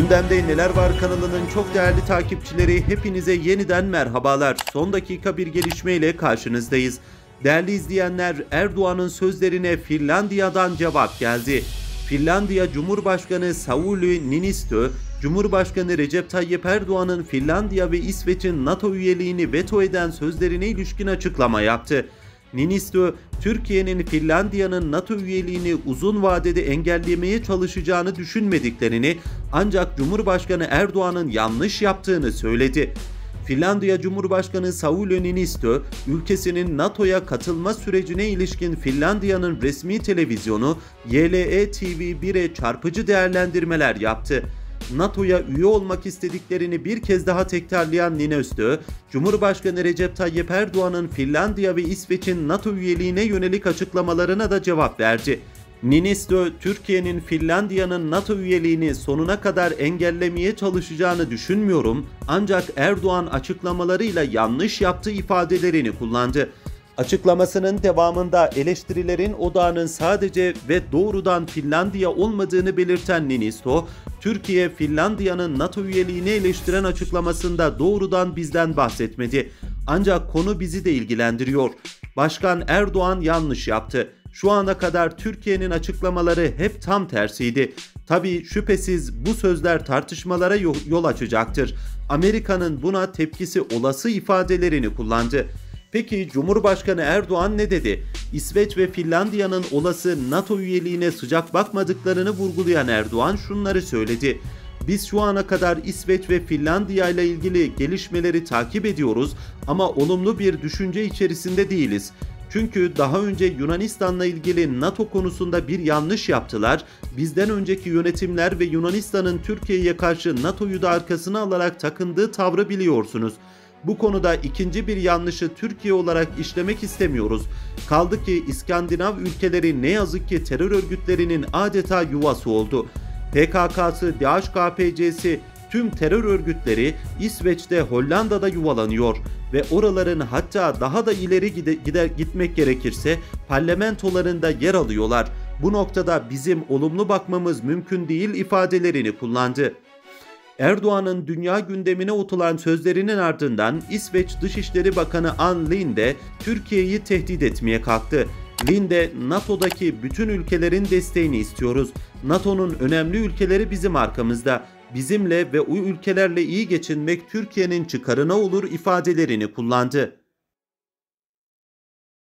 Gündemde Neler Var kanalının çok değerli takipçileri hepinize yeniden merhabalar. Son dakika bir gelişmeyle karşınızdayız. Değerli izleyenler Erdoğan'ın sözlerine Finlandiya'dan cevap geldi. Finlandiya Cumhurbaşkanı Sauli Niinistö, Cumhurbaşkanı Recep Tayyip Erdoğan'ın Finlandiya ve İsveç'in NATO üyeliğini veto eden sözlerine ilişkin açıklama yaptı. Niinistö, Türkiye'nin Finlandiya'nın NATO üyeliğini uzun vadede engellemeye çalışacağını düşünmediklerini ancak Cumhurbaşkanı Erdoğan'ın yanlış yaptığını söyledi. Finlandiya Cumhurbaşkanı Sauli Niinistö, ülkesinin NATO'ya katılma sürecine ilişkin Finlandiya'nın resmi televizyonu YLE TV1'e çarpıcı değerlendirmeler yaptı. NATO'ya üye olmak istediklerini bir kez daha tekrarlayan Niinistö, Cumhurbaşkanı Recep Tayyip Erdoğan'ın Finlandiya ve İsveç'in NATO üyeliğine yönelik açıklamalarına da cevap verdi. Niinistö, Türkiye'nin Finlandiya'nın NATO üyeliğini sonuna kadar engellemeye çalışacağını düşünmüyorum ancak Erdoğan açıklamalarıyla yanlış yaptığı ifadelerini kullandı. Açıklamasının devamında eleştirilerin odağının sadece ve doğrudan Finlandiya olmadığını belirten Niinistö, Türkiye Finlandiya'nın NATO üyeliğini eleştiren açıklamasında doğrudan bizden bahsetmedi. Ancak konu bizi de ilgilendiriyor. Başkan Erdoğan yanlış yaptı. Şu ana kadar Türkiye'nin açıklamaları hep tam tersiydi. Tabii şüphesiz bu sözler tartışmalara yol açacaktır. Amerika'nın buna tepkisi olası ifadelerini kullandı. Peki Cumhurbaşkanı Erdoğan ne dedi? İsveç ve Finlandiya'nın olası NATO üyeliğine sıcak bakmadıklarını vurgulayan Erdoğan şunları söyledi. Biz şu ana kadar İsveç ve Finlandiya ile ilgili gelişmeleri takip ediyoruz ama olumlu bir düşünce içerisinde değiliz. Çünkü daha önce Yunanistan'la ilgili NATO konusunda bir yanlış yaptılar. Bizden önceki yönetimler ve Yunanistan'ın Türkiye'ye karşı NATO'yu da arkasına alarak takındığı tavrı biliyorsunuz. Bu konuda ikinci bir yanlışı Türkiye olarak işlemek istemiyoruz. Kaldı ki İskandinav ülkeleri ne yazık ki terör örgütlerinin adeta yuvası oldu. PKK'sı, DHKPC'si, tüm terör örgütleri İsveç'te, Hollanda'da yuvalanıyor ve oraların hatta daha da ileri gide, gider gitmek gerekirse parlamentolarında yer alıyorlar. Bu noktada bizim olumlu bakmamız mümkün değil ifadelerini kullandı. Erdoğan'ın dünya gündemine otulan sözlerinin ardından İsveç Dışişleri Bakanı Ann Linde Türkiye'yi tehdit etmeye kalktı. Linde, NATO'daki bütün ülkelerin desteğini istiyoruz. NATO'nun önemli ülkeleri bizim arkamızda. Bizimle ve o ülkelerle iyi geçinmek Türkiye'nin çıkarına olur ifadelerini kullandı.